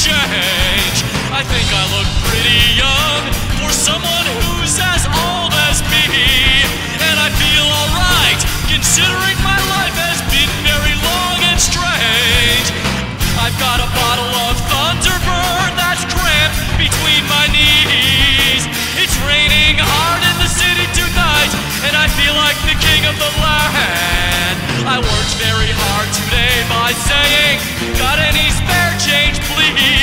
change. I think I look pretty young for someone who's as old as me. And I feel alright, considering my life has been very long and strange. I've got a bottle of Thunderbird that's cramped between my knees. It's raining hard in the city tonight, and I feel like the king of the land. I worked very hard today by saying, Got any spare change, please?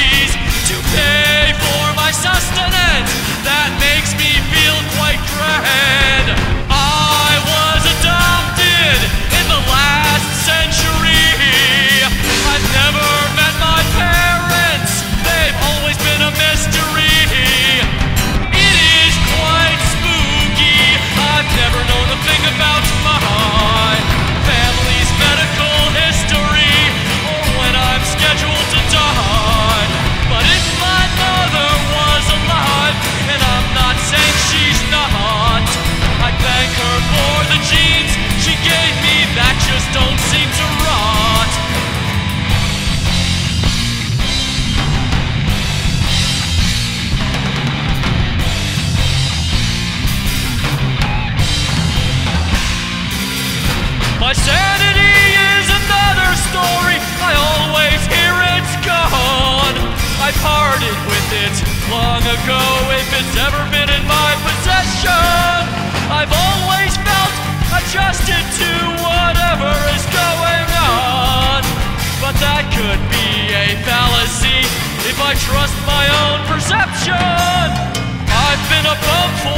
My sanity is another story. I always hear it's gone. I parted with it long ago, if it's ever been in my possession. I've always felt adjusted to whatever is going on. But that could be a fallacy if I trust my own perception. I've been a bum for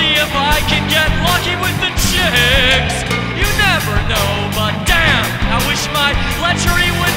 see if I can get lucky with the chicks. You never know, but damn, I wish my lechery would